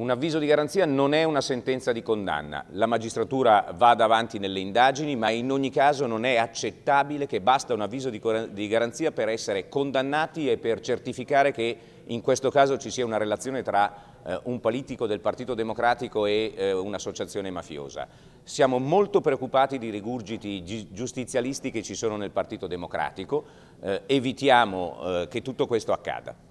Un avviso di garanzia non è una sentenza di condanna. La magistratura va davanti nelle indagini, ma in ogni caso non è accettabile che basta un avviso di garanzia per essere condannati e per certificare che in questo caso ci sia una relazione tra eh, un politico del Partito Democratico e eh, un'associazione mafiosa. Siamo molto preoccupati di rigurgiti giustizialisti che ci sono nel Partito Democratico, eh, evitiamo eh, che tutto questo accada.